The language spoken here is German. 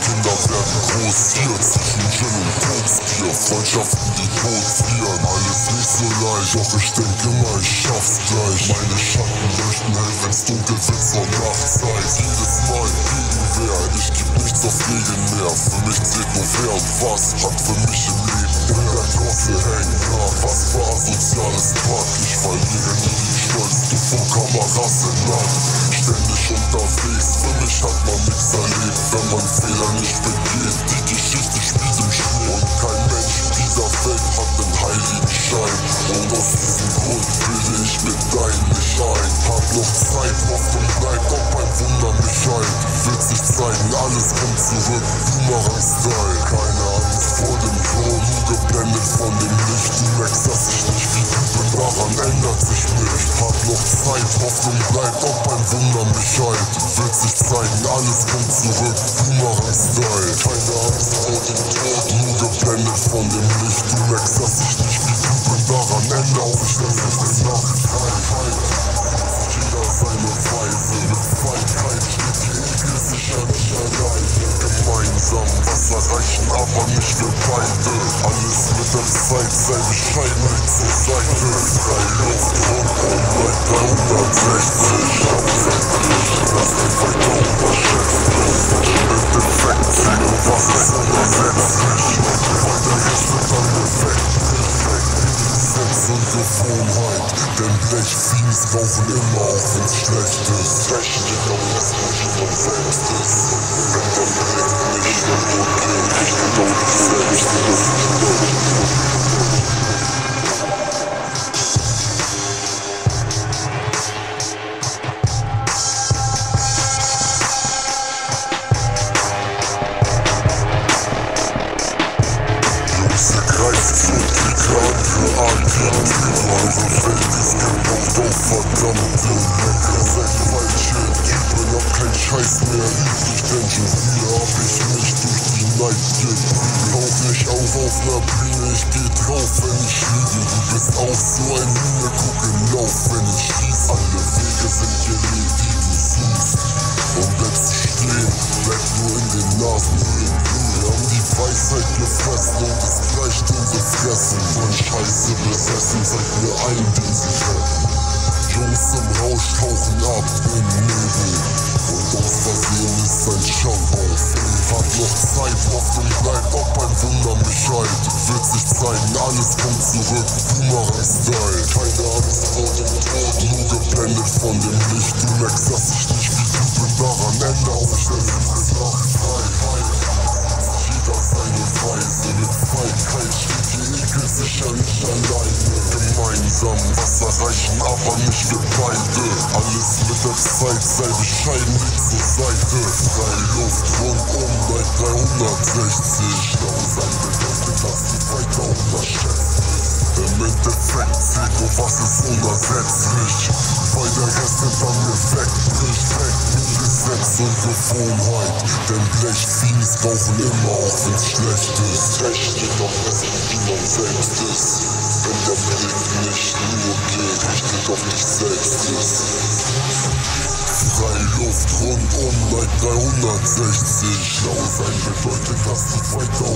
Kinder werden groß hier zwischen Gin und Koksbier, Freundschaften, die tot alles nicht so leicht, doch ich denke immer, ich schaff's gleich. Meine Schatten leuchten hell, wenn's dunkel wird zur Nachtzeit. Jedes Mal Gegenwehr, ich geb nichts auf Regeln mehr. Für mich zählt nur wer und was hat für mich im Leben. Der Gosse hängt nach, was für asoziales Pack. Ich verliere nie den Stolz, du vom Kamerasse nach. Ständig unterwegs, für mich hat man nichts erlebt, wenn man Fehler nicht begeht. Die Geschichte spielt im Schnee und kein Mensch dieser Welt hat den heiligen Schein. Und aus diesem Grund bilde ich mit dein nicht ein. Hab noch Zeit, Hoffnung bleibt, ob ein Wunder mich ein. Wird sich zeigen, alles kommt zurück, Boomerang-Style. Keine Angst vor dem nur geblendet von dem Licht. Du merkst, dass ich nicht wie bin, daran ändert sich nichts. Hab noch Zeit, Hoffnung bleibt, ob ein. Wird sich zeigen, alles kommt zurück, Boomerang-Style. Keine Angst vor dem Tod, nur geblendet von dem Licht. Du merkst, dass ich nicht wie du bin, daran ändert sich nichts. Nacht, Freiheit, jeder seine Weise. Mit Feigheit steht die Ekel sicher nicht alleine. Gemeinsam was erreichen, aber nicht wir beide. Alles mit der Zeit, sei bescheiden, zur Seite. Frei rundum, bei 360. Gewohnheit, denn Blechfiends rauchen immer, auch wenn's schlecht ist. Steht am besten, wie man selbst ist. Wenn der Blick nicht mehr nur geht, ich bin auch nicht selbst. Greift zu, Kicker an für. Scheiß mehr übrig, denn schon wieder hab ich mich durch die Neid geprügelt. Auch nicht auf auf ner ich geh drauf, wenn ich lüge. Du bist auch so ein Hühner, guck in Lauf, wenn ich schieß. Alle Wege sind gelegt, die du suchst. Um jetzt zu stehen, bleib nur in den Nasenhöhlen. Wir haben die Weisheit gefressen und es gleicht den sie fressen. Von Scheiße besessen, mir einen, den sie retten. Jungs im Rausch tauchen ab im Nebel. Und aus Versehen ist ein Schau. Hab noch Zeit, Hoffnung bleibt, ob ein Wunder mich heilt. Wird sich zeigen, alles kommt zurück, Boomerang-Style. Keine Angst vor dem Tod, nur geblendet von dem Licht. Du merkst, Gemeinsam was erreichen, aber nicht wir beide. Alles mit der Zeit, sei bescheiden, nicht zur Seite. Freie Luft rundum bei 360. Schlau sein bedeutet, dass du weiter unterschätzt. Im Endeffekt zählt nur was ist unersetzlich. Weil der Rest hinter mir wegbricht, weg nur Gesetz und Gewohnheit. Denn Blechfiends rauchen immer, auch wenn's schlecht richtig auf dich selbst ist. Freie Luft rundum bei 360. Schlau sein bedeutet, dass du weiter